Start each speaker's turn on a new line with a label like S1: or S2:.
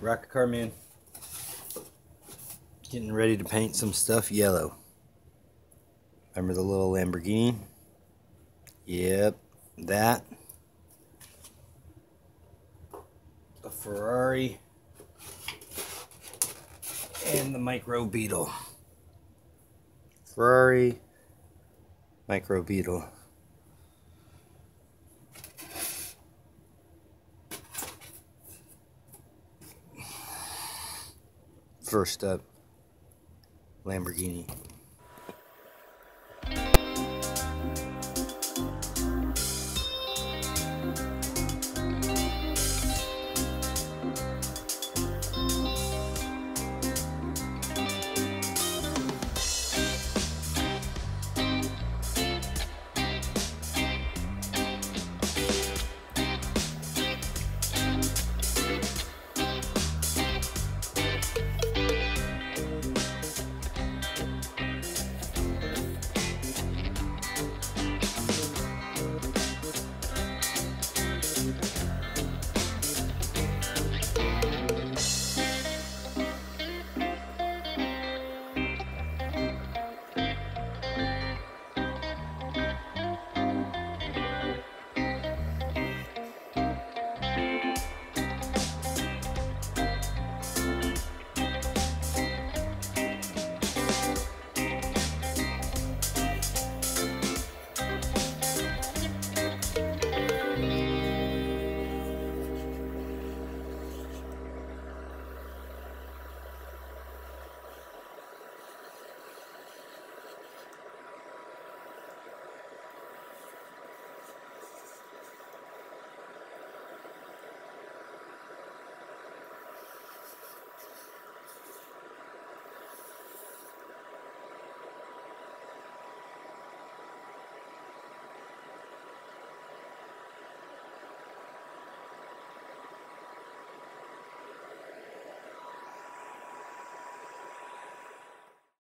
S1: Rocket Car Man. Getting ready to paint some stuff yellow. Remember the little Lamborghini? Yep, that. The Ferrari. And the Micro Beetle. Ferrari, Micro Beetle. First up, Lamborghini.